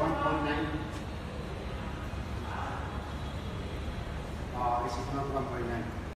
1.9. Uh, this is not 1.9.